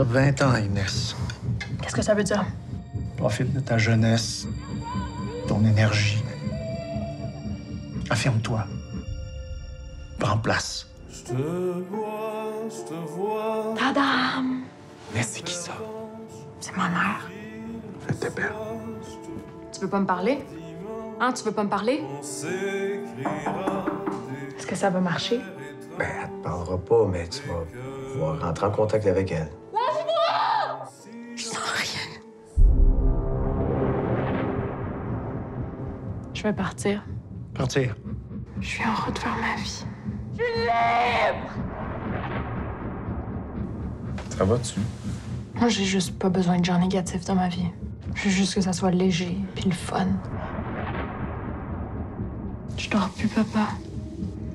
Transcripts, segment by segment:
T'as 20 ans, Inès. Qu'est-ce que ça veut dire? Profite de ta jeunesse, ton énergie. Affirme-toi. Prends place. Tadam! Mais c'est qui ça? C'est ma mère. Elle était belle. Tu veux pas me parler? Hein, tu veux pas me parler? Est-ce que ça va marcher? Ben, elle te parlera pas, mais tu vas pouvoir rentrer en contact avec elle. Je vais partir. Partir. Je suis en route vers ma vie. Ça va-tu? Moi, j'ai juste pas besoin de gens négatifs dans ma vie. Je veux juste que ça soit léger puis le fun. Je dors plus, papa.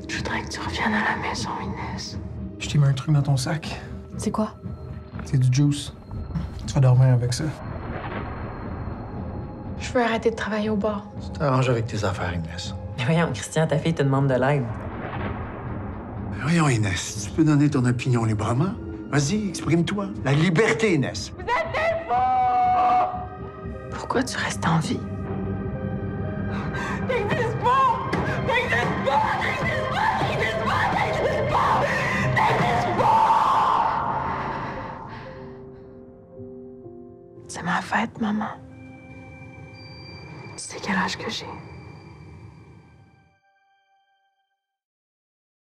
Je voudrais que tu reviennes à la maison, Inès. Je t'ai mis un truc dans ton sac. C'est quoi? C'est du juice. Tu vas dormir avec ça. Je veux arrêter de travailler au bar. Tu t'arranges avec tes affaires, Inès. Mais voyons, Christian, ta fille te demande de l'aide. Voyons, Inès, tu peux donner ton opinion librement? Vas-y, exprime-toi. La liberté, Inès. Pourquoi tu restes en vie? C'est ma fête, maman. Sais quel âge que j'ai?